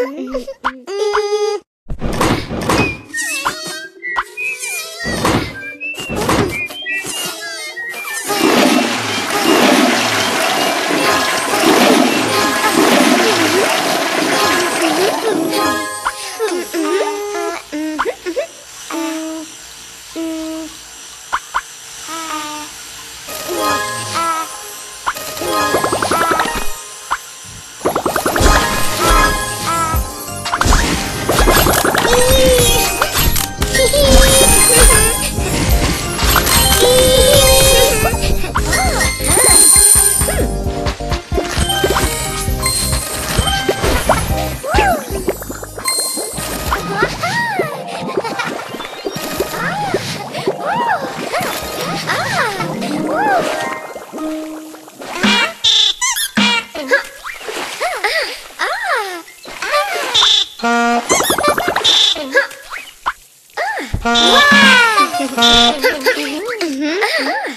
Sim. Wow! Mm-hmm. Uh-huh.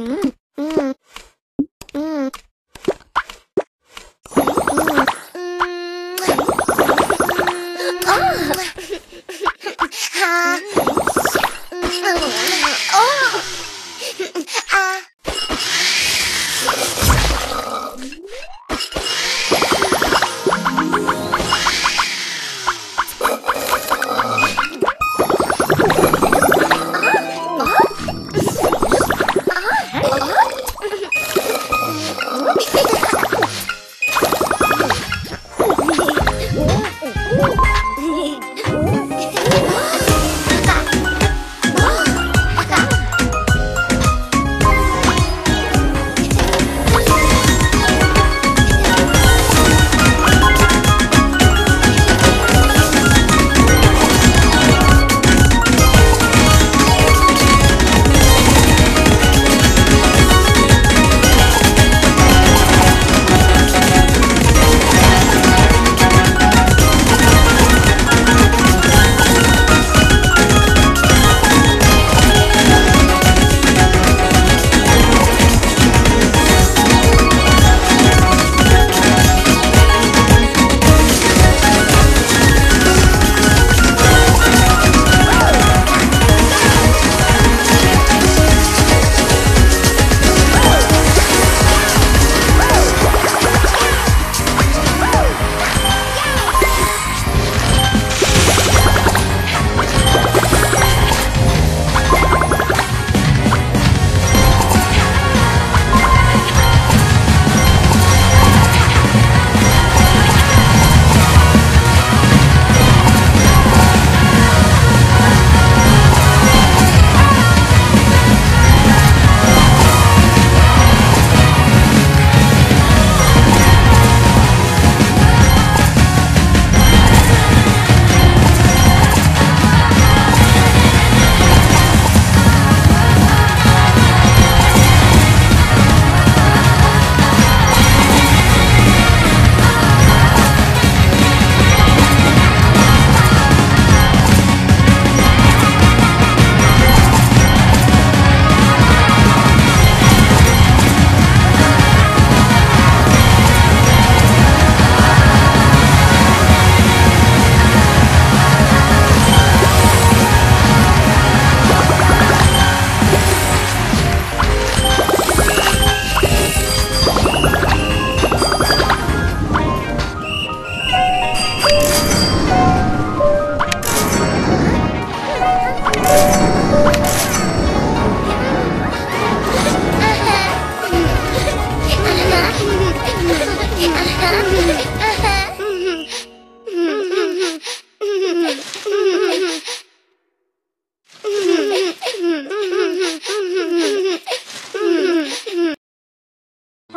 Oh! Ha ha ha!